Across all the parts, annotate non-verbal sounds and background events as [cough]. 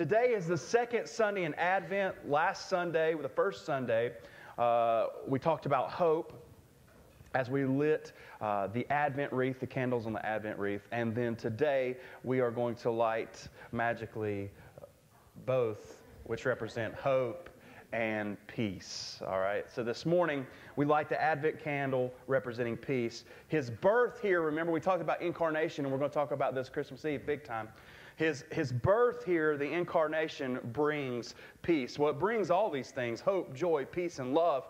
Today is the second Sunday in Advent. Last Sunday, the first Sunday, uh, we talked about hope as we lit uh, the Advent wreath, the candles on the Advent wreath. And then today, we are going to light magically both, which represent hope and peace. All right. So this morning, we light the Advent candle representing peace. His birth here, remember, we talked about incarnation, and we're going to talk about this Christmas Eve big time. His, his birth here, the incarnation, brings peace. Well, it brings all these things hope, joy, peace, and love.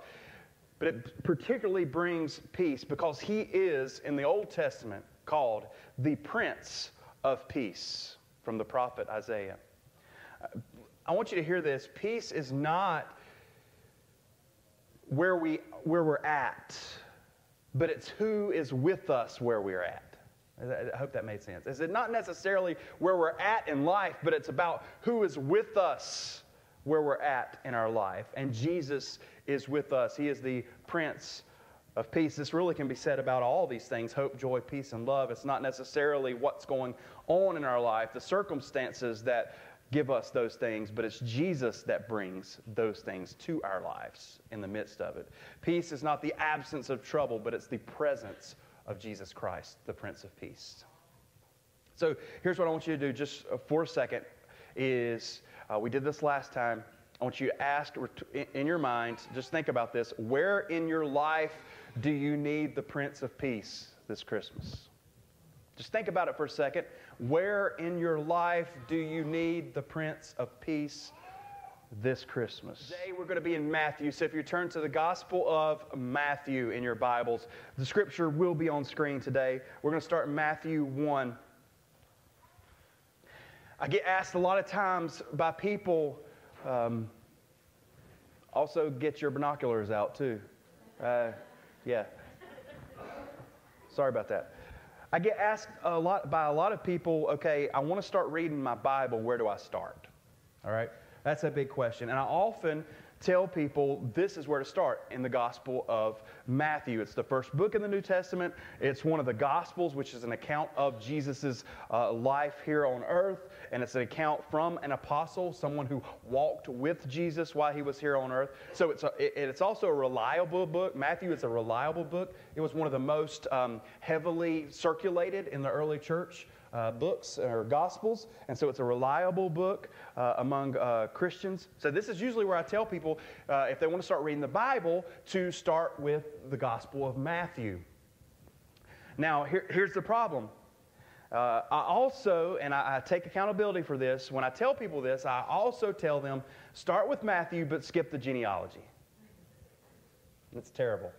But it particularly brings peace because he is, in the Old Testament, called the Prince of Peace from the prophet Isaiah. I want you to hear this. Peace is not where, we, where we're at, but it's who is with us where we're at. I hope that made sense. Is it not necessarily where we're at in life, but it's about who is with us where we're at in our life. And Jesus is with us. He is the Prince of Peace. This really can be said about all these things hope, joy, peace, and love. It's not necessarily what's going on in our life, the circumstances that give us those things, but it's Jesus that brings those things to our lives in the midst of it. Peace is not the absence of trouble, but it's the presence of Jesus Christ, the Prince of Peace. So here's what I want you to do just for a second is uh, we did this last time. I want you to ask in your mind, just think about this. Where in your life do you need the Prince of Peace this Christmas? Just think about it for a second. Where in your life do you need the Prince of Peace this Christmas? Today we're going to be in Matthew. So if you turn to the Gospel of Matthew in your Bibles, the scripture will be on screen today. We're going to start Matthew 1. I get asked a lot of times by people, um, also get your binoculars out too. Uh, yeah. Sorry about that. I get asked a lot by a lot of people, okay, I want to start reading my Bible. Where do I start? All right? That's a big question. And I often tell people this is where to start in the Gospel of Matthew. It's the first book in the New Testament. It's one of the Gospels, which is an account of Jesus' uh, life here on earth. And it's an account from an apostle, someone who walked with Jesus while he was here on earth. So it's, a, it, it's also a reliable book. Matthew is a reliable book. It was one of the most um, heavily circulated in the early church uh, books or gospels, and so it's a reliable book uh, among uh, Christians. So this is usually where I tell people uh, if they want to start reading the Bible to start with the Gospel of Matthew. Now, here, here's the problem. Uh, I also, and I, I take accountability for this, when I tell people this, I also tell them start with Matthew, but skip the genealogy. It's terrible.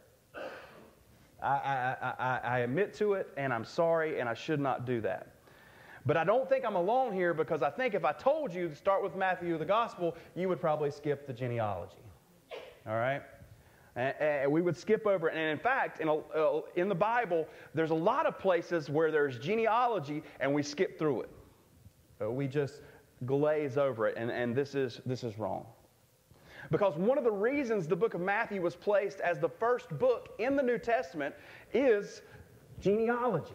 I, I, I, I, admit to it, and I'm sorry, and I should not do that. But I don't think I'm alone here because I think if I told you to start with Matthew, the gospel, you would probably skip the genealogy. All right? And, we would skip over it. And in fact, in, a, uh, in the Bible, there's a lot of places where there's genealogy and we skip through it. Uh, we just glaze over it. And, and this, is, this is wrong. Because one of the reasons the book of Matthew was placed as the first book in the New Testament is genealogy.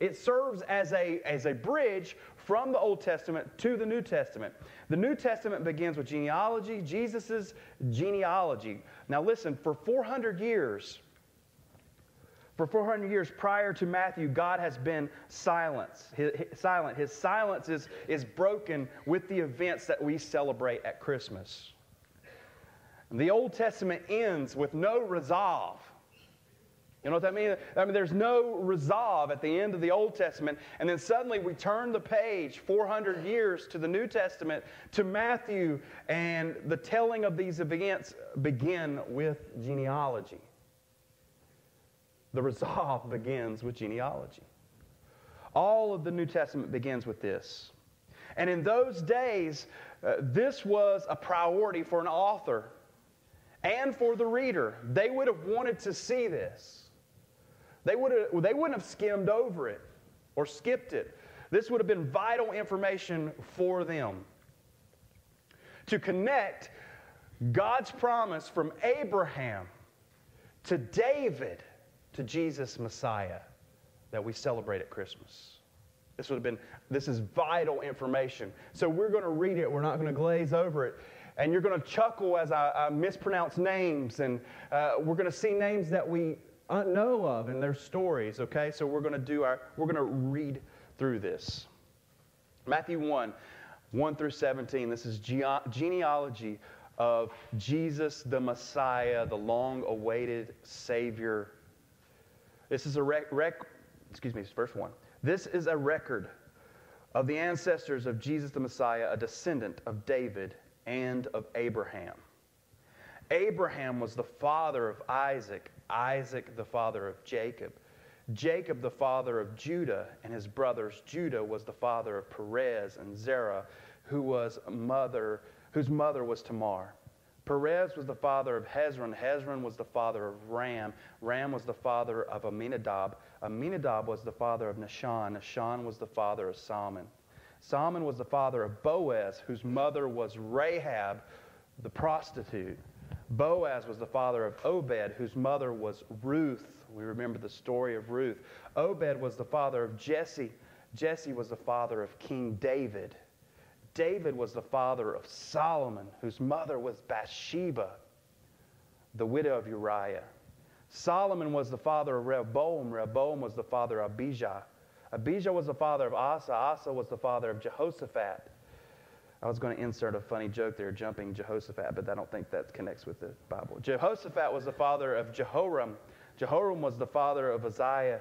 It serves as a, as a bridge from the Old Testament to the New Testament. The New Testament begins with genealogy, Jesus' genealogy. Now, listen, for 400 years, for 400 years prior to Matthew, God has been silent. His, his, silent. His silence is, is broken with the events that we celebrate at Christmas. The Old Testament ends with no resolve. You know what that means? I mean, there's no resolve at the end of the Old Testament, and then suddenly we turn the page 400 years to the New Testament, to Matthew, and the telling of these events begin with genealogy. The resolve begins with genealogy. All of the New Testament begins with this. And in those days, uh, this was a priority for an author and for the reader. They would have wanted to see this. They, would have, they wouldn't have skimmed over it or skipped it. This would have been vital information for them. To connect God's promise from Abraham to David to Jesus Messiah that we celebrate at Christmas. This would have been, this is vital information. So we're going to read it. We're not going to glaze over it. And you're going to chuckle as I, I mispronounce names. And uh, we're going to see names that we Uh, know of and their stories, okay? So we're going to do our, we're going to read through this. Matthew 1, 1 through 17. This is ge- genealogy of Jesus the Messiah, the long awaited Savior. This is a rec, rec excuse me, verse 1. This is a record of the ancestors of Jesus the Messiah, a descendant of David and of Abraham. Abraham was the father of Isaac, Isaac the father of Jacob, Jacob the father of Judah and his brothers. Judah was the father of Perez and Zerah, who was mother, whose mother was Tamar. Perez was the father of Hezron. Hezron was the father of Ram. Ram was the father of Aminadab. Aminadab was the father of Nahshon. Nahshon was the father of Salmon. Salmon was the father of Boaz, whose mother was Rahab, the prostitute. Boaz was the father of Obed, whose mother was Ruth. We remember the story of Ruth. Obed was the father of Jesse. Jesse was the father of King David. David was the father of Solomon, whose mother was Bathsheba, the widow of Uriah. Solomon was the father of Rehoboam. Rehoboam was the father of Abijah. Abijah was the father of Asa. Asa was the father of Jehoshaphat. I was going to insert a funny joke there, jumping Jehoshaphat, but I don't think that connects with the Bible. Jehoshaphat was the father of Jehoram. Jehoram was the father of Uzziah.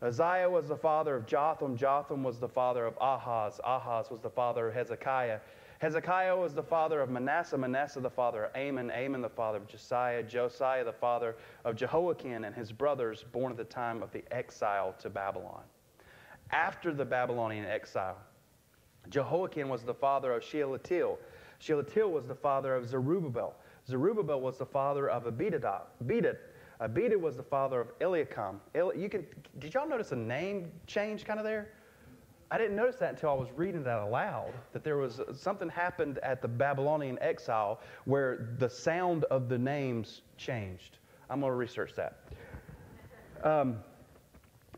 Uzziah was the father of Jotham. Jotham was the father of Ahaz. Ahaz was the father of Hezekiah. Hezekiah was the father of Manasseh. Manasseh the father of Amon. Amon the father of Josiah. Josiah the father of Jehoiakim and his brothers, born at the time of the exile to Babylon. After the Babylonian exile, Jehoiakim was the father of Shealtiel. Shealtiel was the father of Zerubbabel. Zerubbabel was the father of Abinadab. Abinadab. Abinadab was the father of Eliakim. You can, did y'all notice a name change kind of there? I didn't notice that until I was reading that aloud, that there was something happened at the Babylonian exile where the sound of the names changed. I'm going to research that. Um,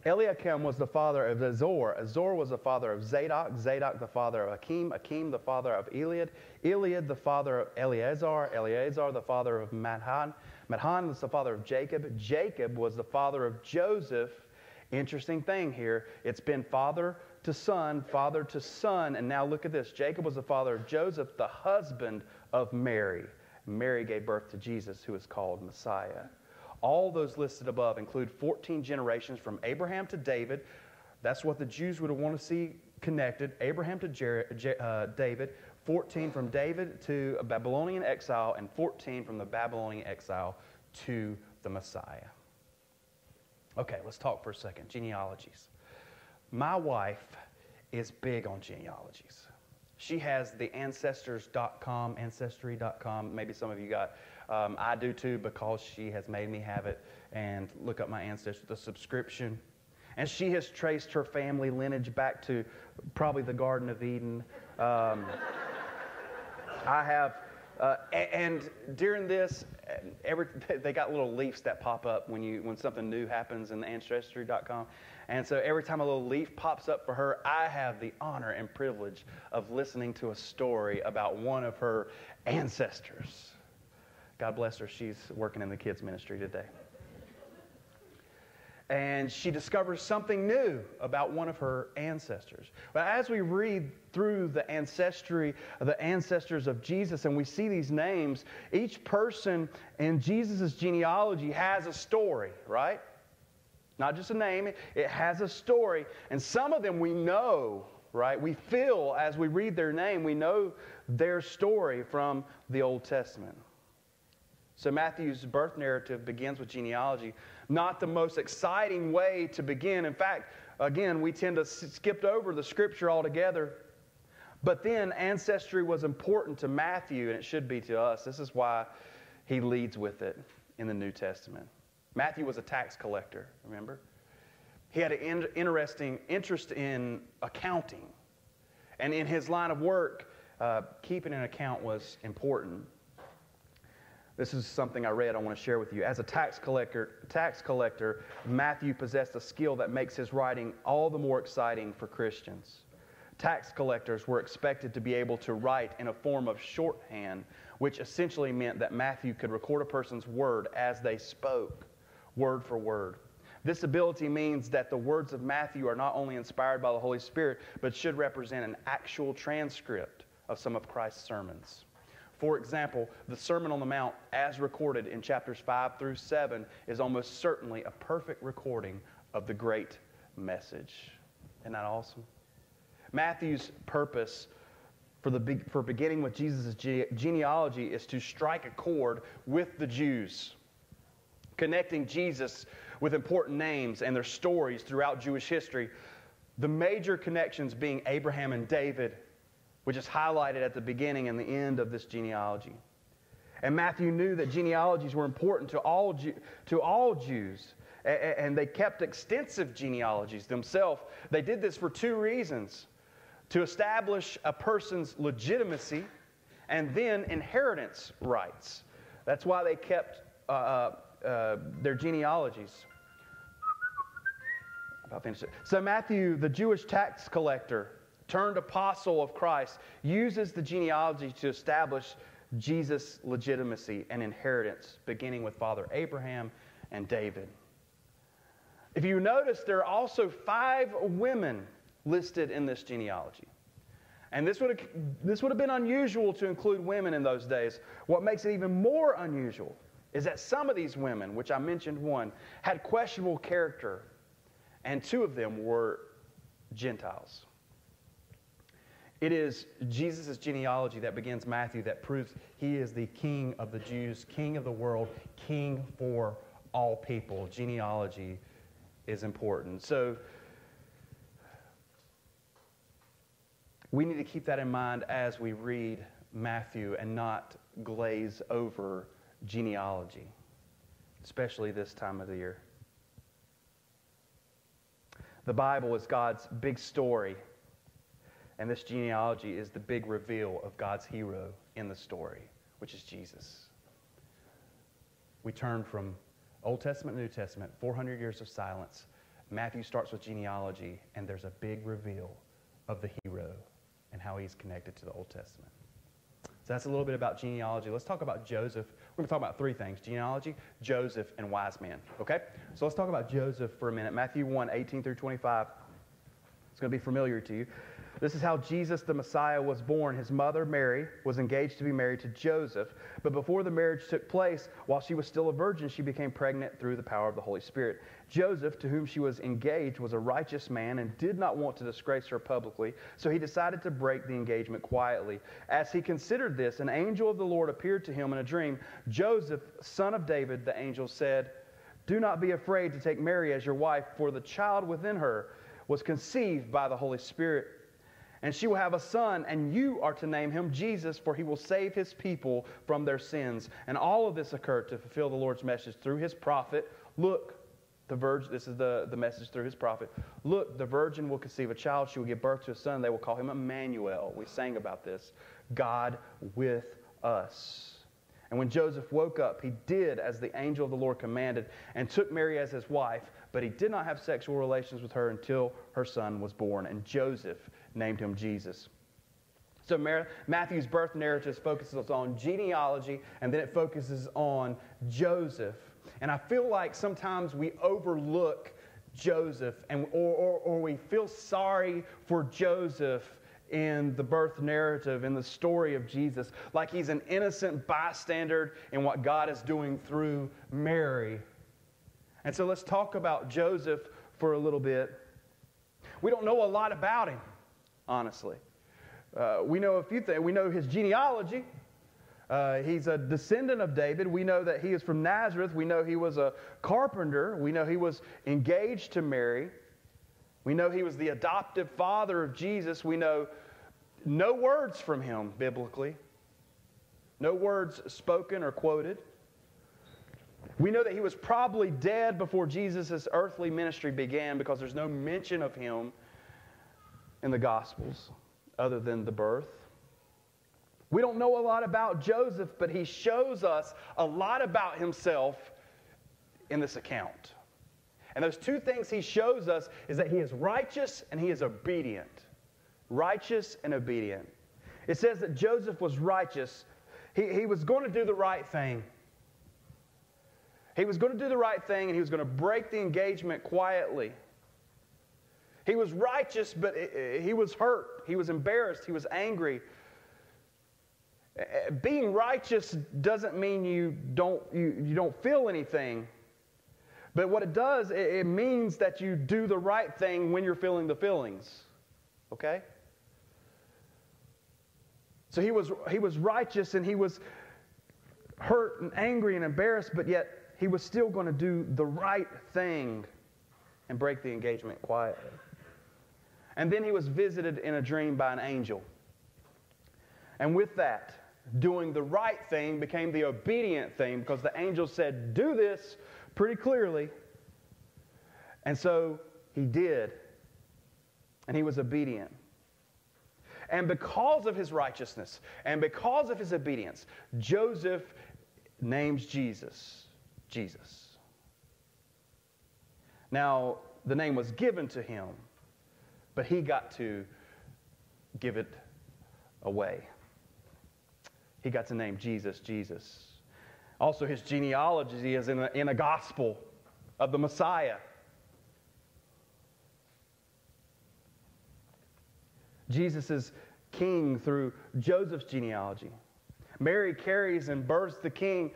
Eliakim was the father of Azor. Azor was the father of Zadok. Zadok the father of Akim. Akim the father of Eliud. Eliud the father of Eleazar. Eleazar the father of Matthan. Matthan was the father of Jacob. Jacob was the father of Joseph. Interesting thing here. It's been father to son, father to son, and now look at this. Jacob was the father of Joseph, the husband of Mary. Mary gave birth to Jesus, who is called Messiah. All those listed above include 14 generations from Abraham to David. That's what the Jews would want to see connected Abraham to Jer- uh, David, 14 from David to a Babylonian exile, and 14 from the Babylonian exile to the Messiah. Okay, let's talk for a second. Genealogies. My wife is big on genealogies. She has the ancestors.com, ancestry.com. Maybe some of you got um, I do too because she has made me have it and look up my ancestors, the subscription. And she has traced her family lineage back to probably the Garden of Eden. Um, [laughs] I have, uh, and during this, every, [laughs] they got little leaves that pop up when you when something new happens in the ancestry.com. And so every time a little leaf pops up for her, I have the honor and privilege of listening to a story about one of her ancestors. God bless her, she's working in the kids' ministry today. And she discovers something new about one of her ancestors. But as we read through the ancestry, the ancestors of Jesus, and we see these names, each person in Jesus' genealogy has a story, right? Not just a name, it has a story. And some of them we know, right? We feel as we read their name, we know their story from the Old Testament. So Matthew's birth narrative begins with genealogy. Not the most exciting way to begin. In fact, again, we tend to skip over the scripture altogether. But then ancestry was important to Matthew, and it should be to us. This is why he leads with it in the New Testament. Matthew was a tax collector, remember? He had an interesting interest in accounting. And in his line of work, uh, keeping an account was important. This is something I read I want to share with you. As a tax collector, tax collector, Matthew possessed a skill that makes his writing all the more exciting for Christians. Tax collectors were expected to be able to write in a form of shorthand, which essentially meant that Matthew could record a person's word as they spoke, word for word. This ability means that the words of Matthew are not only inspired by the Holy Spirit, but should represent an actual transcript of some of Christ's sermons. For example, the Sermon on the Mount, as recorded in chapters 5 through 7, is almost certainly a perfect recording of the great message. Isn't that awesome? Matthew's purpose for, the, for beginning with Jesus' genealogy is to strike a chord with the Jews, connecting Jesus with important names and their stories throughout Jewish history. The major connections being Abraham and David, which is highlighted at the beginning and the end of this genealogy. And Matthew knew that genealogies were important to all, to all Jews, and they kept extensive genealogies themselves. They did this for two reasons to establish a person's legitimacy and then inheritance rights. That's why they kept uh, uh, uh their genealogies. About finished it. So, Matthew, the Jewish tax collector, turned apostle of Christ, uses the genealogy to establish Jesus' legitimacy and inheritance, beginning with Father Abraham and David. If you notice, there are also five women listed in this genealogy. And this would, have, this would have been unusual to include women in those days. What makes it even more unusual is that some of these women, which I mentioned one, had questionable character, and two of them were Gentiles. It is Jesus' genealogy that begins Matthew that proves he is the king of the Jews, king of the world, king for all people. Genealogy is important. So we need to keep that in mind as we read Matthew and not glaze over genealogy, especially this time of the year. The Bible is God's big story and this genealogy is the big reveal of God's hero in the story, which is Jesus. We turn from Old Testament, to New Testament, 400 years of silence. Matthew starts with genealogy, and there's a big reveal of the hero and how he's connected to the Old Testament. So that's a little bit about genealogy. Let's talk about Joseph. We're going to talk about three things genealogy, Joseph, and wise men. Okay? So let's talk about Joseph for a minute. Matthew 1 18 through 25. It's going to be familiar to you. This is how Jesus the Messiah was born. His mother, Mary, was engaged to be married to Joseph, but before the marriage took place, while she was still a virgin, she became pregnant through the power of the Holy Spirit. Joseph, to whom she was engaged, was a righteous man and did not want to disgrace her publicly, so he decided to break the engagement quietly. As he considered this, an angel of the Lord appeared to him in a dream. Joseph, son of David, the angel said, Do not be afraid to take Mary as your wife, for the child within her was conceived by the Holy Spirit and she will have a son, and you are to name him Jesus, for he will save his people from their sins. And all of this occurred to fulfill the Lord's message through his prophet. Look, the virgin, this is the, the message through his prophet. Look, the virgin will conceive a child. She will give birth to a son. They will call him Emmanuel. We sang about this. God with us. And when Joseph woke up, he did as the angel of the Lord commanded and took Mary as his wife, but he did not have sexual relations with her until her son was born. And Joseph named him Jesus. So Matthew's birth narrative focuses on genealogy and then it focuses on Joseph. And I feel like sometimes we overlook Joseph and, or, or, or we feel sorry for Joseph in the birth narrative, in the story of Jesus, like he's an innocent bystander in what God is doing through Mary. And so let's talk about Joseph for a little bit. We don't know a lot about him honestly. Uh, we know a few things. We know his genealogy. Uh, he's a descendant of David. We know that he is from Nazareth. We know he was a carpenter. We know he was engaged to Mary. We know he was the adoptive father of Jesus. We know no words from him biblically, no words spoken or quoted. We know that he was probably dead before Jesus' earthly ministry began because there's no mention of him in the Gospels other than the birth. We don't know a lot about Joseph, but he shows us a lot about himself in this account. And those two things he shows us is that he is righteous and he is obedient. Righteous and obedient. It says that Joseph was righteous. He, he was going to do the right thing. He was going to do the right thing and he was going to break the engagement quietly. He was righteous, but he was hurt. He was embarrassed. He was angry. Being righteous doesn't mean you don't, you, you don't feel anything. But what it does, it means that you do the right thing when you're feeling the feelings. Okay? So he was, he was righteous and he was hurt and angry and embarrassed, but yet he was still going to do the right thing and break the engagement quietly. And then he was visited in a dream by an angel. And with that, doing the right thing became the obedient thing because the angel said, Do this pretty clearly. And so he did. And he was obedient. And because of his righteousness and because of his obedience, Joseph names Jesus Jesus. Now, the name was given to him but he got to give it away. He got to name Jesus Jesus. Also, his genealogy is in a, in a gospel of the Messiah. Jesus is king through Joseph's genealogy. Mary carries and births the king.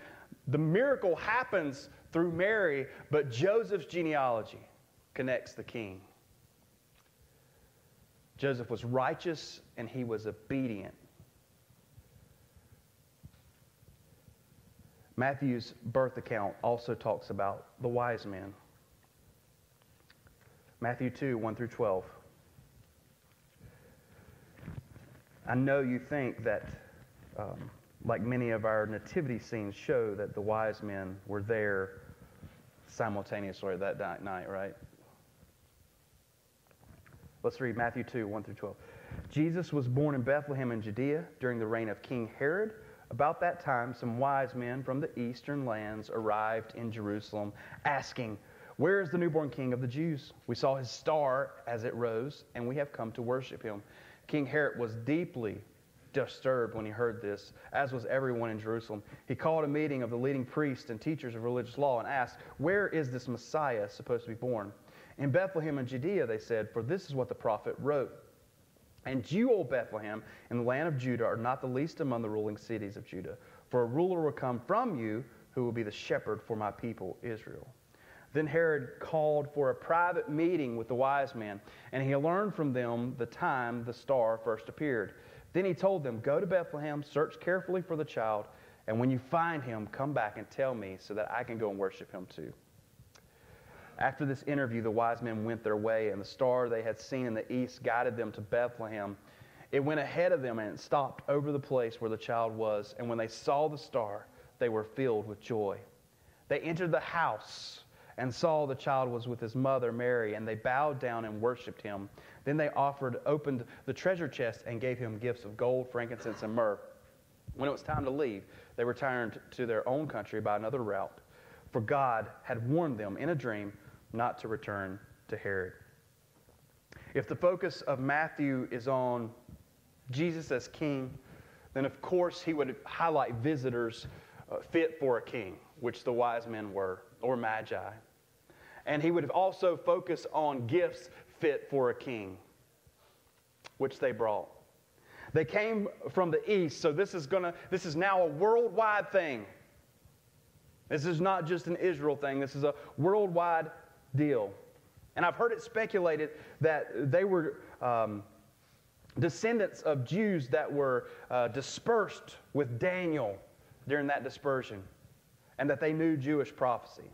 The miracle happens through Mary, but Joseph's genealogy connects the king. Joseph was righteous and he was obedient. Matthew's birth account also talks about the wise men. Matthew 2 1 through 12. I know you think that, um, like many of our nativity scenes show, that the wise men were there simultaneously that night, right? Let's read Matthew 2 1 through 12. Jesus was born in Bethlehem in Judea during the reign of King Herod. About that time, some wise men from the eastern lands arrived in Jerusalem, asking, Where is the newborn king of the Jews? We saw his star as it rose, and we have come to worship him. King Herod was deeply disturbed when he heard this, as was everyone in Jerusalem. He called a meeting of the leading priests and teachers of religious law and asked, Where is this Messiah supposed to be born? In Bethlehem in Judea, they said, For this is what the prophet wrote. And you, O Bethlehem, in the land of Judah, are not the least among the ruling cities of Judah. For a ruler will come from you who will be the shepherd for my people, Israel. Then Herod called for a private meeting with the wise men, and he learned from them the time the star first appeared. Then he told them, Go to Bethlehem, search carefully for the child, and when you find him, come back and tell me so that I can go and worship him too. After this interview, the wise men went their way, and the star they had seen in the east guided them to Bethlehem. It went ahead of them and stopped over the place where the child was. And when they saw the star, they were filled with joy. They entered the house and saw the child was with his mother, Mary, and they bowed down and worshiped him. Then they offered, opened the treasure chest, and gave him gifts of gold, frankincense, and myrrh. When it was time to leave, they returned to their own country by another route, for God had warned them in a dream not to return to Herod. If the focus of Matthew is on Jesus as king, then of course he would highlight visitors uh, fit for a king, which the wise men were, or magi. And he would also focus on gifts fit for a king, which they brought. They came from the east, so this is gonna this is now a worldwide thing. This is not just an Israel thing, this is a worldwide deal. And I've heard it speculated that they were um, descendants of Jews that were uh, dispersed with Daniel during that dispersion, and that they knew Jewish prophecy.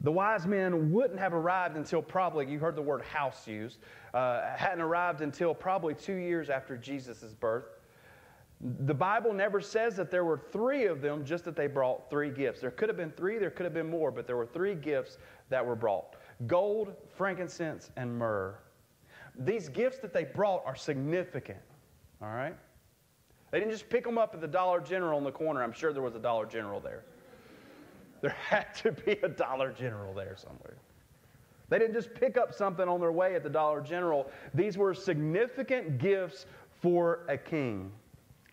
The wise men wouldn't have arrived until probably, you heard the word house used, uh, hadn't arrived until probably two years after Jesus' birth. The Bible never says that there were three of them, just that they brought three gifts. There could have been three, there could have been more, but there were three gifts that were brought gold, frankincense, and myrrh. These gifts that they brought are significant, all right? They didn't just pick them up at the Dollar General in the corner. I'm sure there was a Dollar General there. There had to be a Dollar General there somewhere. They didn't just pick up something on their way at the Dollar General. These were significant gifts for a king.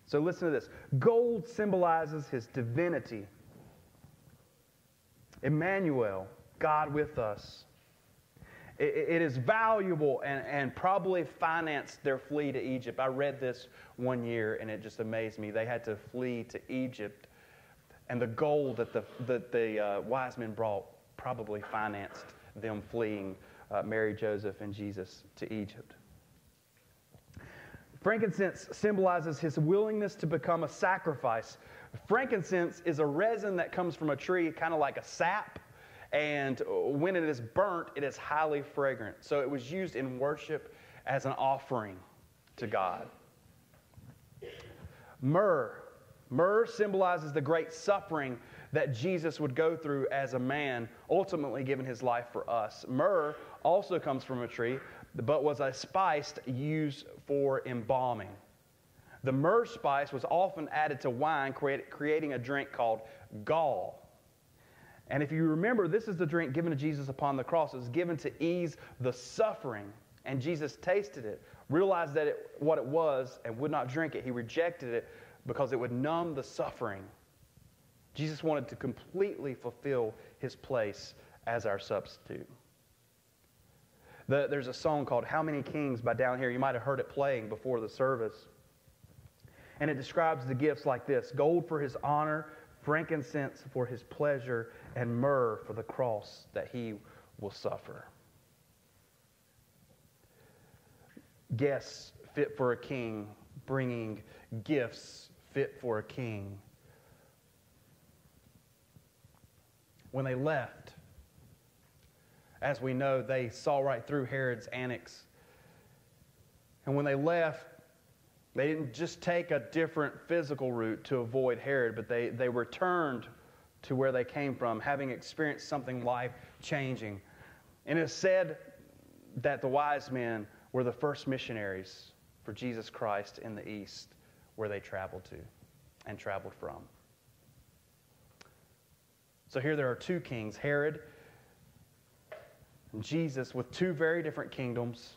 So listen to this gold symbolizes his divinity. Emmanuel, God with us. it, is valuable and, and probably financed their flee to Egypt. I read this one year and it just amazed me. They had to flee to Egypt, and the gold that the, that the uh, wise men brought probably financed them fleeing uh, Mary, Joseph, and Jesus to Egypt. Frankincense symbolizes his willingness to become a sacrifice. Frankincense is a resin that comes from a tree, kind of like a sap, and when it is burnt, it is highly fragrant. So it was used in worship as an offering to God. Myrrh. Myrrh symbolizes the great suffering that Jesus would go through as a man, ultimately giving his life for us. Myrrh also comes from a tree, but was a spice used for embalming. The myrrh spice was often added to wine, creating a drink called gall. And if you remember, this is the drink given to Jesus upon the cross. It was given to ease the suffering. And Jesus tasted it, realized that it, what it was, and would not drink it. He rejected it because it would numb the suffering. Jesus wanted to completely fulfill his place as our substitute. The, there's a song called How Many Kings by Down Here. You might have heard it playing before the service. And it describes the gifts like this gold for his honor, frankincense for his pleasure, and myrrh for the cross that he will suffer. Guests fit for a king, bringing gifts fit for a king. When they left, as we know, they saw right through Herod's annex. And when they left, they didn't just take a different physical route to avoid Herod, but they, they returned to where they came from, having experienced something life changing. And it's said that the wise men were the first missionaries for Jesus Christ in the East, where they traveled to and traveled from. So here there are two kings Herod and Jesus with two very different kingdoms.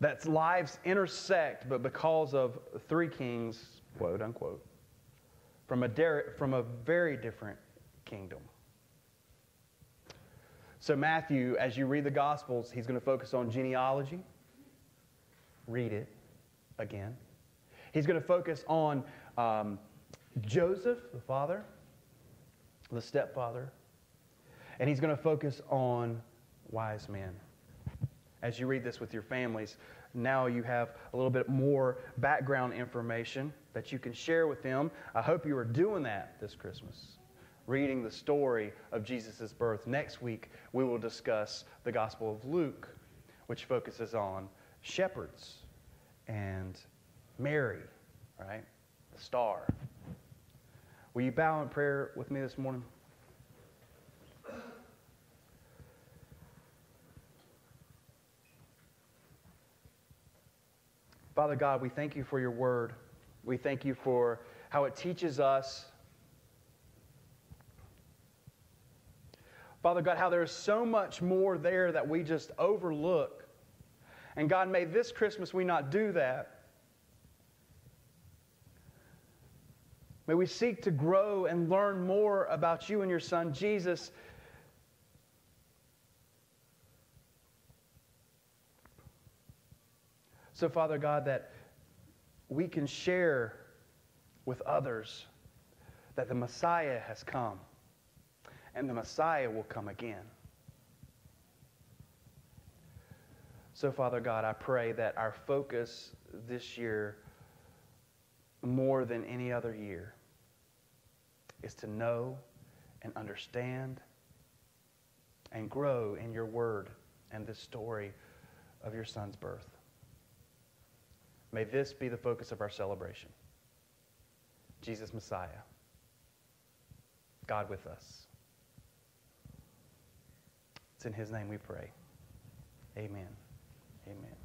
That lives intersect, but because of three kings, quote unquote, from a, der- from a very different kingdom. So, Matthew, as you read the Gospels, he's going to focus on genealogy. Read it again. He's going to focus on um, Joseph, the father, the stepfather, and he's going to focus on wise men. As you read this with your families, now you have a little bit more background information that you can share with them. I hope you are doing that this Christmas, reading the story of Jesus' birth. Next week, we will discuss the Gospel of Luke, which focuses on shepherds and Mary, right? The star. Will you bow in prayer with me this morning? Father God, we thank you for your word. We thank you for how it teaches us. Father God, how there's so much more there that we just overlook. And God, may this Christmas we not do that. May we seek to grow and learn more about you and your Son, Jesus. So, Father God, that we can share with others that the Messiah has come and the Messiah will come again. So, Father God, I pray that our focus this year, more than any other year, is to know and understand and grow in your word and this story of your son's birth. May this be the focus of our celebration. Jesus Messiah, God with us. It's in his name we pray. Amen. Amen.